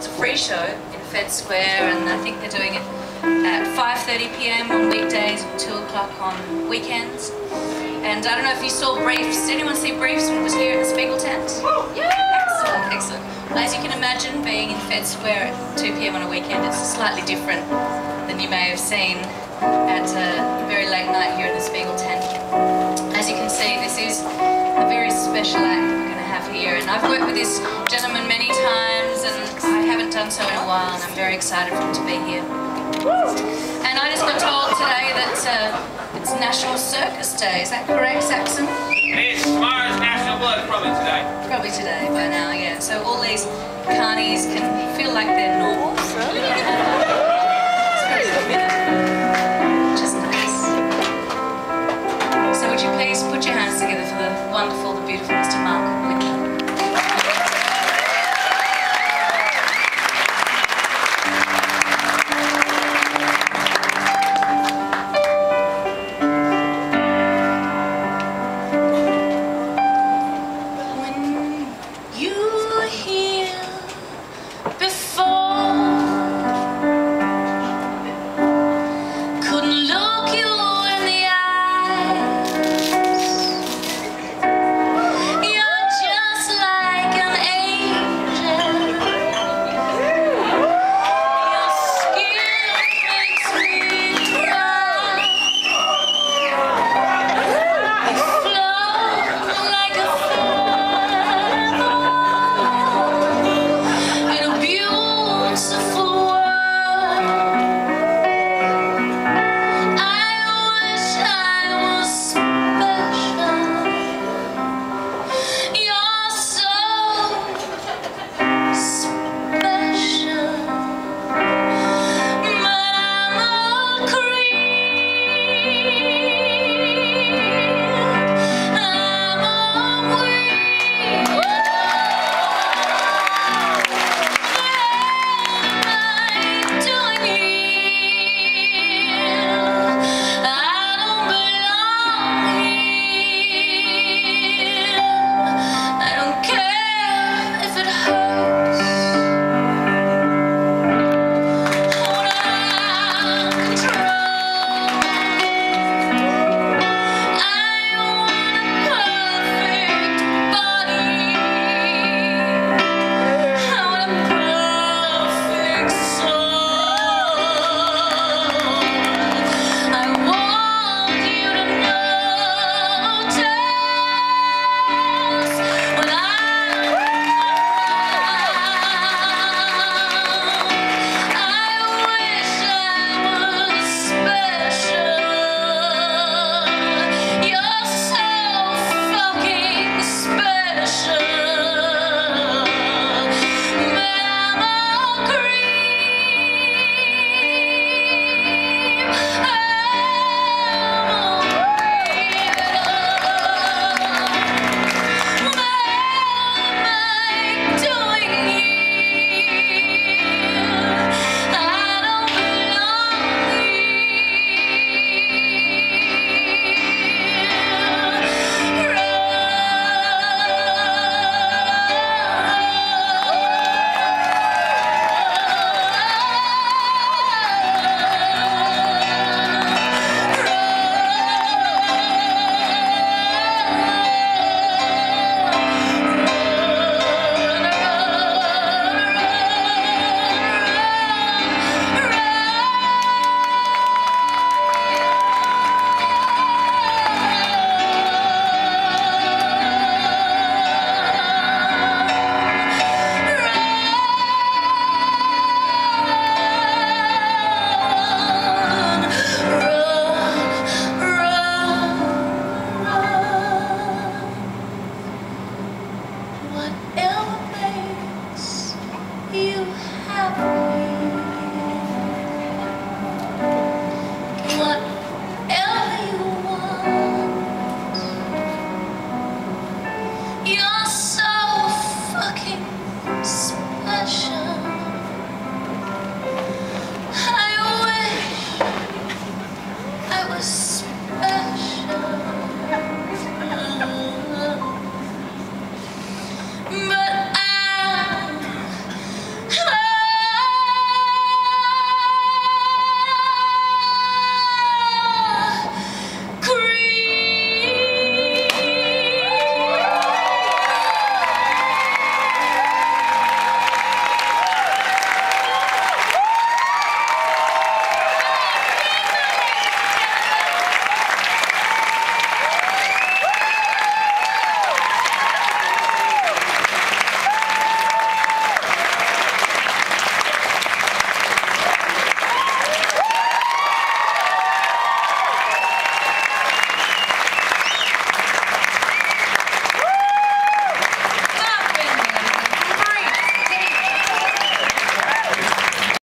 It's a free show in Fed Square, and I think they're doing it at 5:30 p.m. on weekdays and 2 o'clock on weekends. And I don't know if you saw Briefs. Did anyone see Briefs when it was here at the Spiegeltent? Yeah! Excellent, excellent. As you can imagine, being in Fed Square at 2 p.m. on a weekend, it's slightly different than you may have seen at uh, a very late night here in the Spiegeltent. As you can see, this is a very special act we're going to have here. And I've worked with this gentleman many times, and haven't done so in a while, and I'm very excited for him to be here. And I just got told today that uh, it's National Circus Day. Is that correct, Saxon? It is. Tomorrow's National Blood, probably today. Probably today by now, yeah. So all these carnies can feel like they're normal. It's pretty good, which is nice. So would you please put your hands